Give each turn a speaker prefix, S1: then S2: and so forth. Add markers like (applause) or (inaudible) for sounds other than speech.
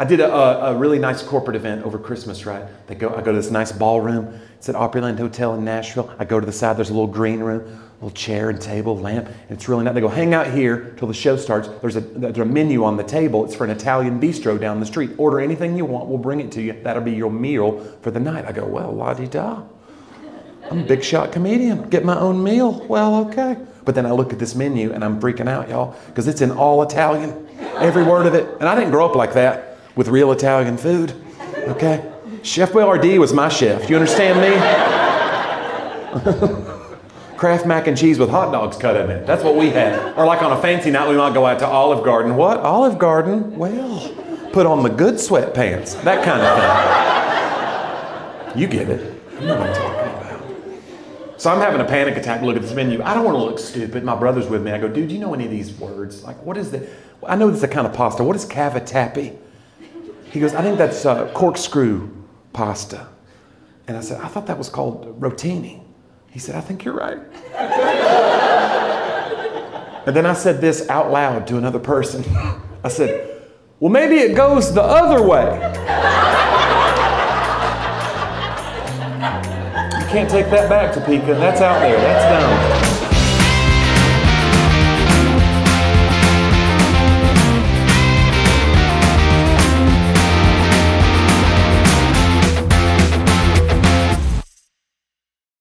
S1: I did a, a, really nice corporate event over Christmas, right? They go, I go to this nice ballroom. It's at Opryland Hotel in Nashville. I go to the side, there's a little green room, little chair and table, lamp, and it's really nice. They go, hang out here till the show starts. There's a, there's a menu on the table. It's for an Italian bistro down the street. Order anything you want, we'll bring it to you. That'll be your meal for the night. I go, well, la di da. I'm a big shot comedian. Get my own meal. Well, okay. But then I look at this menu and I'm freaking out, y'all, because it's in all Italian, every word of it. And I didn't grow up like that with real Italian food. Okay? Chef Boyardee was my chef. You understand me? (laughs) Kraft mac and cheese with hot dogs cut in it. That's what we had. Or like on a fancy night, we might go out to Olive Garden. What? Olive Garden? Well, put on the good sweatpants. That kind of thing. You get it. Know what I'm talking about. So I'm having a panic attack. Look at this menu. I don't want to look stupid. My brother's with me. I go, dude, do you know any of these words? Like, what is the? I know this is a kind of pasta. What is cavatappi? He goes, I think that's uh, corkscrew pasta. And I said, I thought that was called rotini. He said, I think you're right. (laughs) and then I said this out loud to another person. (laughs) I said, Well, maybe it goes the other way. you can't take that back, Topeka. That's out there. That's done.